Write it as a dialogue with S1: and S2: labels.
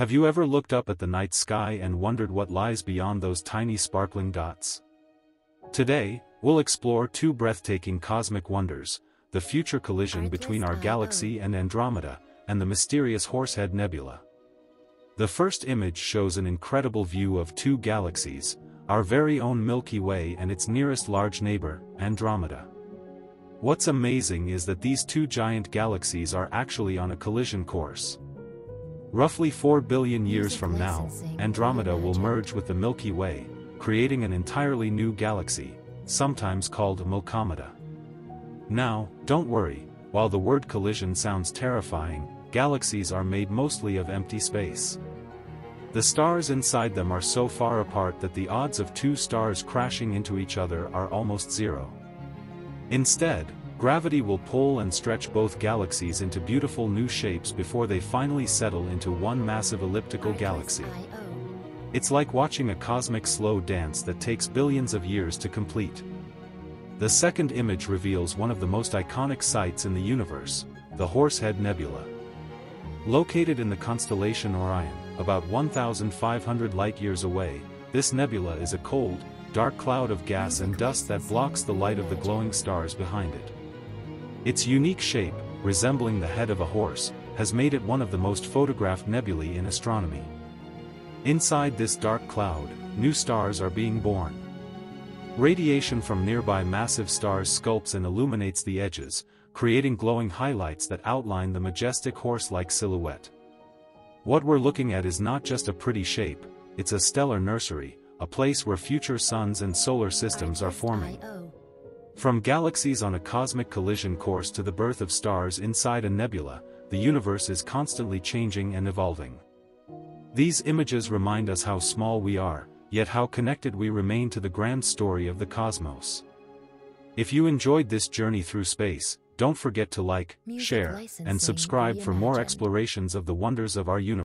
S1: Have you ever looked up at the night sky and wondered what lies beyond those tiny sparkling dots? Today, we'll explore two breathtaking cosmic wonders, the future collision between our galaxy and Andromeda, and the mysterious Horsehead Nebula. The first image shows an incredible view of two galaxies, our very own Milky Way and its nearest large neighbor, Andromeda. What's amazing is that these two giant galaxies are actually on a collision course. Roughly 4 billion years from now, Andromeda will merge with the Milky Way, creating an entirely new galaxy, sometimes called Milkomeda. Now, don't worry, while the word collision sounds terrifying, galaxies are made mostly of empty space. The stars inside them are so far apart that the odds of two stars crashing into each other are almost zero. Instead, gravity will pull and stretch both galaxies into beautiful new shapes before they finally settle into one massive elliptical galaxy. It's like watching a cosmic slow dance that takes billions of years to complete. The second image reveals one of the most iconic sights in the universe, the Horsehead Nebula. Located in the constellation Orion, about 1,500 light-years away, this nebula is a cold, dark cloud of gas and dust that blocks the light of the glowing stars behind it. Its unique shape, resembling the head of a horse, has made it one of the most photographed nebulae in astronomy. Inside this dark cloud, new stars are being born. Radiation from nearby massive stars sculpts and illuminates the edges, creating glowing highlights that outline the majestic horse-like silhouette. What we're looking at is not just a pretty shape, it's a stellar nursery, a place where future suns and solar systems are forming. From galaxies on a cosmic collision course to the birth of stars inside a nebula, the universe is constantly changing and evolving. These images remind us how small we are, yet how connected we remain to the grand story of the cosmos. If you enjoyed this journey through space, don't forget to like, share, and subscribe for more explorations of the wonders of our universe.